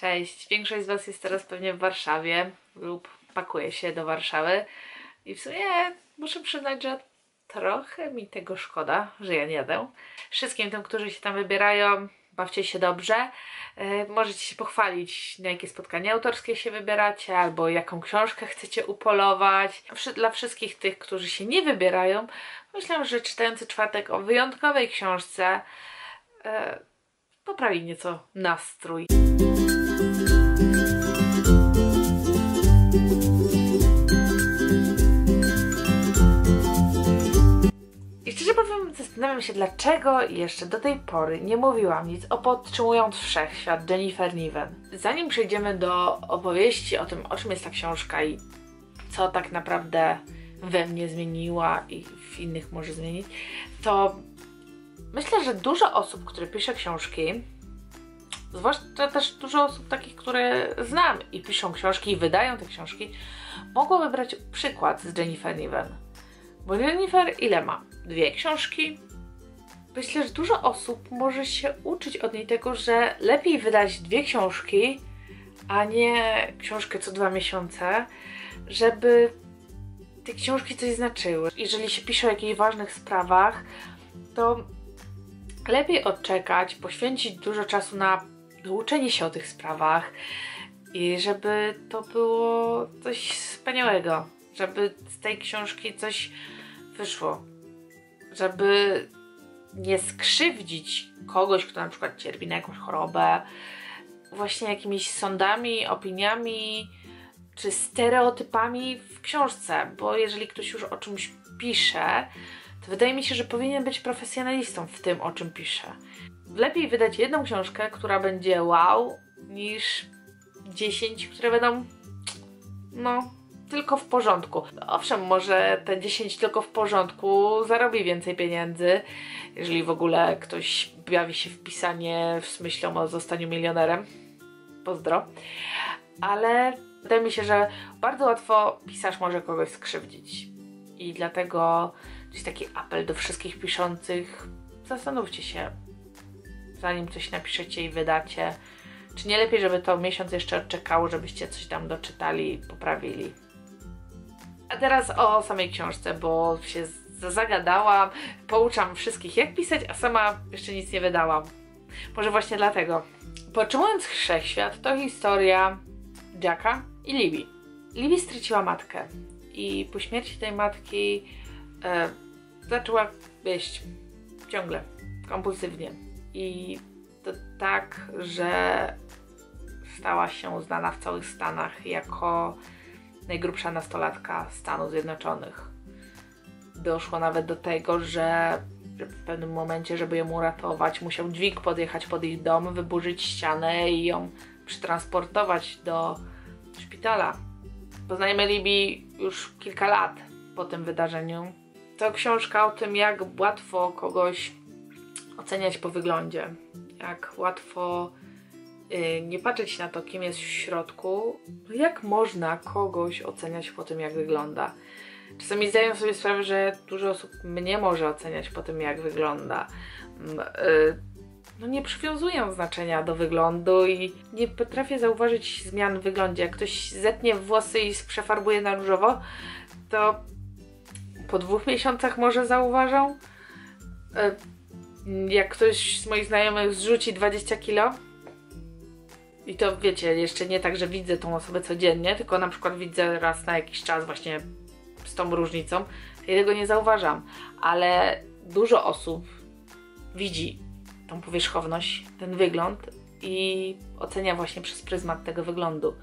Cześć, większość z Was jest teraz pewnie w Warszawie lub pakuje się do Warszawy i w sumie muszę przyznać, że trochę mi tego szkoda, że ja nie jadę. Wszystkim tym, którzy się tam wybierają, bawcie się dobrze. E, możecie się pochwalić, na jakie spotkania autorskie się wybieracie, albo jaką książkę chcecie upolować. Dla wszystkich tych, którzy się nie wybierają, myślę, że czytający czwartek o wyjątkowej książce e, poprawi nieco nastrój. Zastanawiam się, dlaczego jeszcze do tej pory nie mówiłam nic o Podtrzymując Wszechświat Jennifer Niven. Zanim przejdziemy do opowieści o tym, o czym jest ta książka i co tak naprawdę we mnie zmieniła i w innych może zmienić, to myślę, że dużo osób, które pisze książki, zwłaszcza też dużo osób takich, które znam i piszą książki i wydają te książki, mogło wybrać przykład z Jennifer Niven. Bo Jennifer ile ma? Dwie książki? Myślę, że dużo osób może się uczyć od niej tego, że lepiej wydać dwie książki, a nie książkę co dwa miesiące, żeby te książki coś znaczyły. Jeżeli się pisze o jakichś ważnych sprawach, to lepiej odczekać, poświęcić dużo czasu na uczenie się o tych sprawach i żeby to było coś wspaniałego, żeby z tej książki coś wyszło, żeby nie skrzywdzić kogoś, kto na przykład cierpi na jakąś chorobę, właśnie jakimiś sądami, opiniami czy stereotypami w książce, bo jeżeli ktoś już o czymś pisze, to wydaje mi się, że powinien być profesjonalistą w tym, o czym pisze. Lepiej wydać jedną książkę, która będzie wow, niż 10, które będą no, tylko w porządku. Owszem, może te 10 tylko w porządku zarobi więcej pieniędzy, jeżeli w ogóle ktoś bawi się w pisanie z myślą o zostaniu milionerem. Pozdro. Ale wydaje mi się, że bardzo łatwo pisarz może kogoś skrzywdzić. I dlatego jest taki apel do wszystkich piszących. Zastanówcie się, zanim coś napiszecie i wydacie, czy nie lepiej, żeby to miesiąc jeszcze odczekało, żebyście coś tam doczytali poprawili. A teraz o samej książce, bo się z- zagadałam, pouczam wszystkich jak pisać, a sama jeszcze nic nie wydałam. Może właśnie dlatego. Potrzebując Wszechświat to historia Jacka i Libby. Libby straciła matkę i po śmierci tej matki e, zaczęła jeść ciągle, kompulsywnie. I to tak, że stała się znana w całych Stanach jako najgrubsza nastolatka Stanów Zjednoczonych. Doszło nawet do tego, że w pewnym momencie, żeby ją uratować, musiał dźwig podjechać pod ich dom, wyburzyć ścianę i ją przetransportować do szpitala. Poznajemy Libi już kilka lat po tym wydarzeniu. To książka o tym, jak łatwo kogoś oceniać po wyglądzie. Jak łatwo nie patrzeć na to, kim jest w środku. No jak można kogoś oceniać po tym, jak wygląda? Czasami zdaję sobie sprawę, że dużo osób mnie może oceniać po tym, jak wygląda. Mm, y, No nie przywiązuję znaczenia do wyglądu i nie potrafię zauważyć zmian w wyglądzie. Jak ktoś zetnie włosy i przefarbuje na różowo, to po dwóch miesiącach może zauważą. Y, Jak ktoś z moich znajomych zrzuci 20 kilo, i to wiecie, jeszcze nie tak, że widzę tą osobę codziennie, tylko na przykład widzę raz na jakiś czas właśnie z tą różnicą, ja tego nie zauważam. Ale dużo osób widzi tą powierzchowność, ten wygląd i ocenia właśnie przez pryzmat tego wyglądu.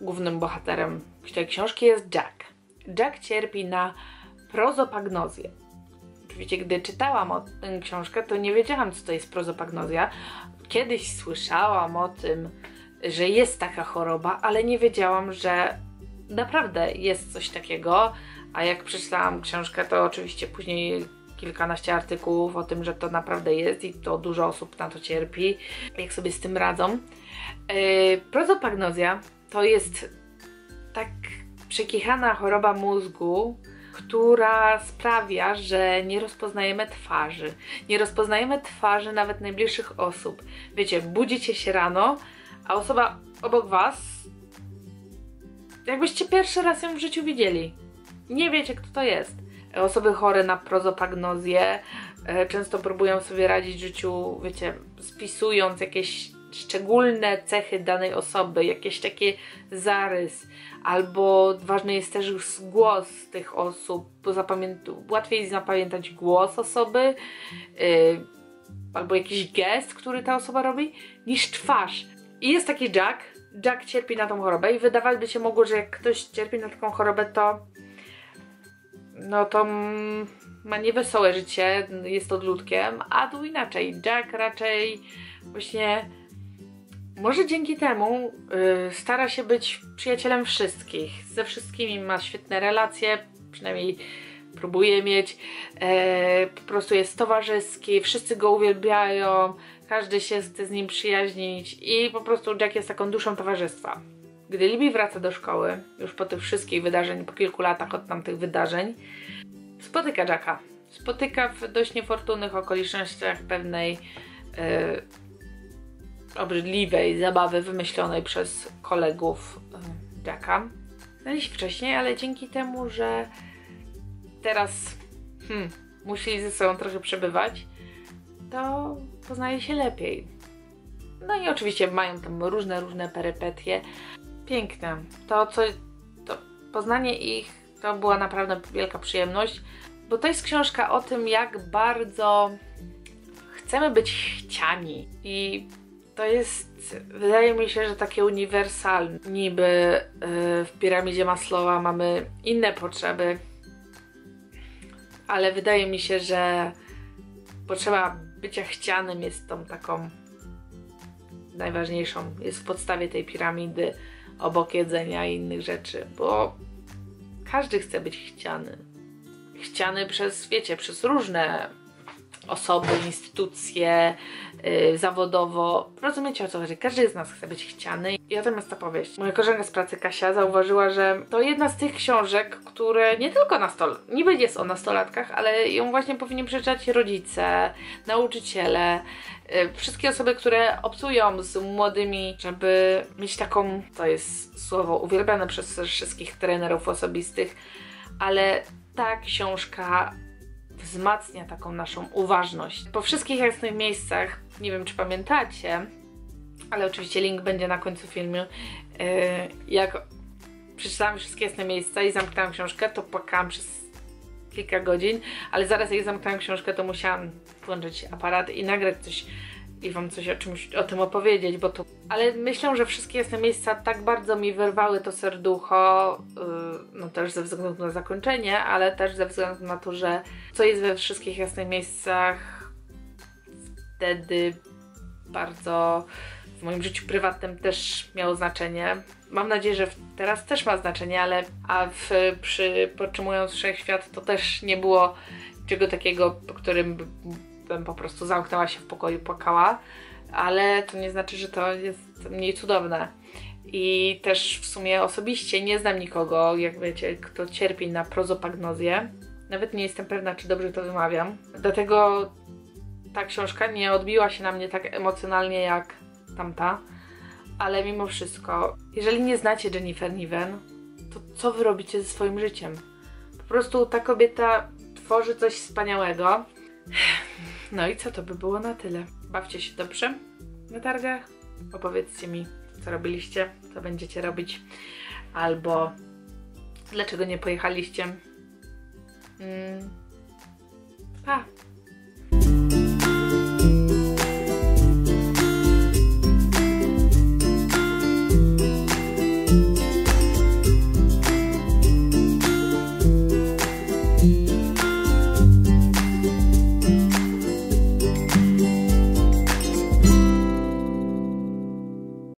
Głównym bohaterem tej książki jest Jack. Jack cierpi na prozopagnozję. Oczywiście, gdy czytałam o tę książkę, to nie wiedziałam, co to jest prozopagnozja. Kiedyś słyszałam o tym, że jest taka choroba, ale nie wiedziałam, że naprawdę jest coś takiego. A jak przeczytałam książkę, to oczywiście później kilkanaście artykułów o tym, że to naprawdę jest i to dużo osób na to cierpi, jak sobie z tym radzą. Yy, prozopagnozja to jest tak przekichana choroba mózgu, która sprawia, że nie rozpoznajemy twarzy. Nie rozpoznajemy twarzy nawet najbliższych osób. Wiecie, budzicie się rano, a osoba obok Was, jakbyście pierwszy raz ją w życiu widzieli. Nie wiecie, kto to jest. Osoby chore na prozopagnozję e, często próbują sobie radzić w życiu, wiecie, spisując jakieś szczególne cechy danej osoby, jakieś takie zarys, albo ważny jest też głos tych osób, bo łatwiej jest zapamiętać głos osoby, yy, albo jakiś gest, który ta osoba robi, niż twarz. I jest taki Jack. Jack cierpi na tą chorobę i wydawać by się mogło, że jak ktoś cierpi na taką chorobę, to no to ma niewesołe życie, jest odludkiem, a tu inaczej. Jack raczej właśnie może dzięki temu yy, stara się być przyjacielem wszystkich. Ze wszystkimi ma świetne relacje, przynajmniej próbuje mieć. E, po prostu jest towarzyski, wszyscy go uwielbiają, każdy się chce z nim przyjaźnić i po prostu Jack jest taką duszą towarzystwa. Gdy Libby wraca do szkoły, już po tych wszystkich wydarzeń, po kilku latach od tamtych wydarzeń, spotyka Jacka. Spotyka w dość niefortunnych okolicznościach pewnej yy, obrzydliwej zabawy wymyślonej przez kolegów yy, Jacka. Znaliśmy wcześniej, ale dzięki temu, że teraz hmm, musieli ze sobą trochę przebywać, to poznaje się lepiej. No i oczywiście mają tam różne, różne perypetie. Piękne. To, co to poznanie ich to była naprawdę wielka przyjemność, bo to jest książka o tym, jak bardzo chcemy być chciani. I to jest, wydaje mi się, że takie uniwersalne. Niby yy, w piramidzie Maslowa mamy inne potrzeby, ale wydaje mi się, że potrzeba bycia chcianym jest tą taką najważniejszą, jest w podstawie tej piramidy obok jedzenia i innych rzeczy, bo każdy chce być chciany. Chciany przez, wiecie, przez różne osoby, instytucje, yy, zawodowo. Rozumiecie o co chodzi? Każdy z nas chce być chciany. I o tym jest ta powieść. Moja koleżanka z pracy Kasia zauważyła, że to jedna z tych książek, które nie tylko nastol... niby jest o nastolatkach, ale ją właśnie powinni przeczytać rodzice, nauczyciele, yy, wszystkie osoby, które obcują z młodymi, żeby mieć taką, to jest słowo uwielbiane przez wszystkich trenerów osobistych, ale ta książka wzmacnia taką naszą uważność. Po wszystkich jasnych miejscach, nie wiem czy pamiętacie, ale oczywiście link będzie na końcu filmu, yy, jak przeczytałam wszystkie jasne miejsca i zamknęłam książkę, to płakałam przez kilka godzin, ale zaraz jak zamknęłam książkę, to musiałam włączyć aparat i nagrać coś i wam coś o czymś o tym opowiedzieć, bo to... Ale myślę, że wszystkie jasne miejsca tak bardzo mi wyrwały to serducho, yy, no też ze względu na zakończenie, ale też ze względu na to, że co jest we wszystkich jasnych miejscach wtedy bardzo w moim życiu prywatnym też miało znaczenie. Mam nadzieję, że teraz też ma znaczenie, ale a w, przy Podtrzymując Wszechświat to też nie było czego takiego, po którym bym po prostu zamknęła się w pokoju i płakała, ale to nie znaczy, że to jest mniej cudowne. I też w sumie osobiście nie znam nikogo, jak wiecie, kto cierpi na prozopagnozję. Nawet nie jestem pewna, czy dobrze to wymawiam. Dlatego ta książka nie odbiła się na mnie tak emocjonalnie jak tamta. Ale mimo wszystko, jeżeli nie znacie Jennifer Niven, to co wy robicie ze swoim życiem? Po prostu ta kobieta tworzy coś wspaniałego. No i co to by było na tyle. Bawcie się dobrze na targach. Opowiedzcie mi, co robiliście, co będziecie robić, albo dlaczego nie pojechaliście. Mm. Pa!